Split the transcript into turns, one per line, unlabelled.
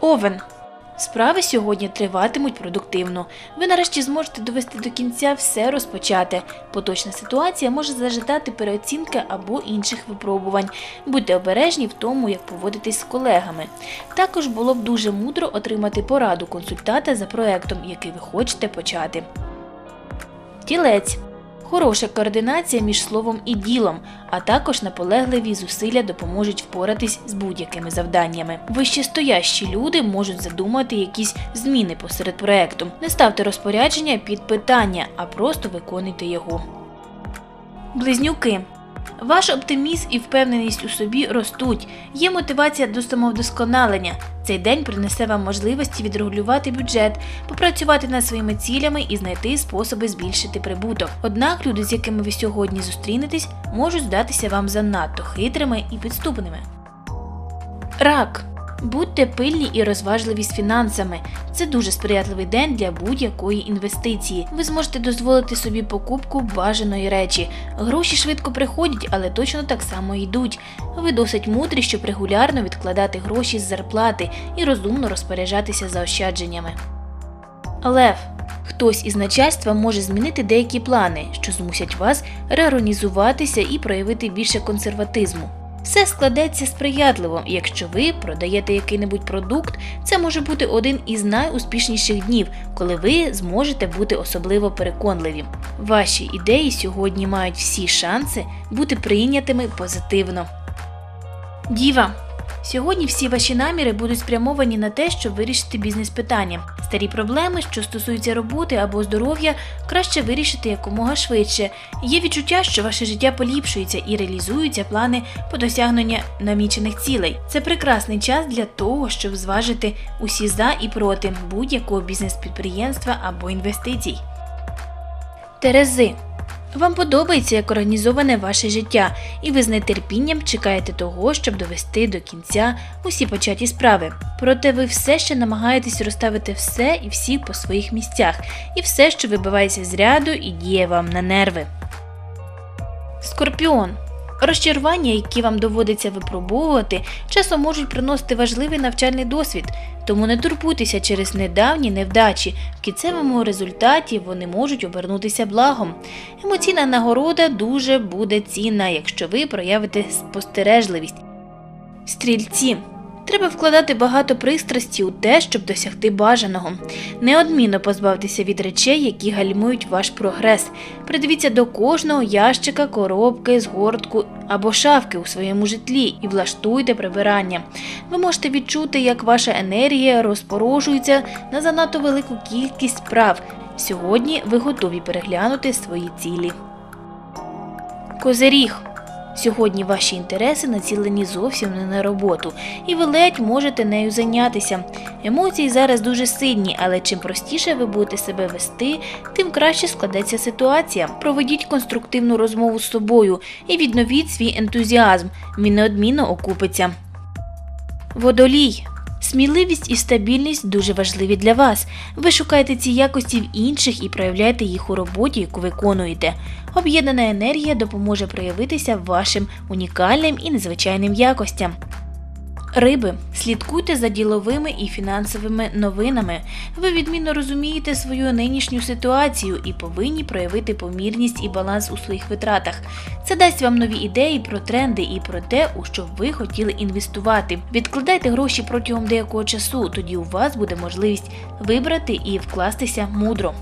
Овен. Справи сьогодні триватимуть продуктивно. Ви нарешті зможете довести до кінця все розпочати. Поточна ситуація може зажидати переоцінки або інших випробувань. Будьте обережні в тому, як поводитись з колегами. Також було б дуже мудро отримати пораду консультанта за проектом, який ви хочете почати. Тілець. Хороша координація між словом і ділом, а також наполегливі зусилля допоможуть впоратись з будь-якими завданнями. Вищестоящі люди можуть задумати якісь зміни посеред проекту. Не ставте розпорядження під питання, а просто виконуйте його. Близнюки. Ваш оптимізм і впевненість у собі ростуть. Є мотивація до самовдосконалення. Цей день принесе вам можливості відрегулювати бюджет, попрацювати над своїми цілями і знайти способи збільшити прибуток. Однак люди, з якими ви сьогодні зустрінетесь, можуть здатися вам занадто хитрими і підступними. Рак. Будьте пильні і розважливі з фінансами. Це дуже сприятливий день для будь-якої інвестиції. Ви зможете дозволити собі покупку бажаної речі. Гроші швидко приходять, але точно так само йдуть. Ви досить мудрі, щоб регулярно відкладати гроші з зарплати і розумно розпоряджатися заощадженнями. Лев. Хтось із начальства може змінити деякі плани, що змусять вас реорганізуватися і проявити більше консерватизму. Все складеться сприятливо. Якщо ви продаєте який-небудь продукт, це може бути один із найуспішніших днів, коли ви зможете бути особливо переконливі. Ваші ідеї сьогодні мають всі шанси бути прийнятими позитивно. Діва. Сьогодні всі ваші наміри будуть спрямовані на те, щоб вирішити бізнес-питання. Старі проблеми, що стосуються роботи або здоров'я, краще вирішити якомога швидше. Є відчуття, що ваше життя поліпшується і реалізуються плани по досягненню намічених цілей. Це прекрасний час для того, щоб зважити усі за і проти будь-якого бізнес-підприємства або інвестицій. Терези. Вам подобається, як організоване ваше життя, і ви з нетерпінням чекаєте того, щоб довести до кінця усі початі справи. Проте ви все ще намагаєтесь розставити все і всіх по своїх місцях, і все, що вибивається з ряду і діє вам на нерви. Скорпіон. Розчарування, які вам доводиться випробовувати, часом можуть приносити важливий навчальний досвід, тому не турбуйтеся через недавні невдачі. В кінцевому результаті вони можуть обернутися благом. Емоційна нагорода дуже буде цінна, якщо ви проявите спостережливість. Стрільці. Треба вкладати багато пристрасті у те, щоб досягти бажаного. Неодмінно позбавтеся від речей, які гальмують ваш прогрес. Придивіться до кожного ящика, коробки, згортку або шафки у своєму житлі і влаштуйте прибирання. Ви можете відчути, як ваша енергія розпорожується на занадто велику кількість справ. Сьогодні ви готові переглянути свої цілі. Козиріг. Сьогодні ваші інтереси націлені зовсім не на роботу, і ви ледь можете нею зайнятися. Емоції зараз дуже сильні, але чим простіше ви будете себе вести, тим краще складеться ситуація. Проведіть конструктивну розмову з собою і відновіть свій ентузіазм. Він неодмінно окупиться. Водолій. Сміливість і стабільність дуже важливі для вас. Ви шукаєте ці якості в інших і проявляєте їх у роботі, яку виконуєте. Об'єднана енергія допоможе проявитися вашим унікальним і незвичайним якостям. Риби, слідкуйте за діловими і фінансовими новинами. Ви відмінно розумієте свою нинішню ситуацію і повинні проявити помірність і баланс у своїх витратах. Це дасть вам нові ідеї про тренди і про те, у що ви хотіли інвестувати. Відкладайте гроші протягом деякого часу, тоді у вас буде можливість вибрати і вкластися мудро.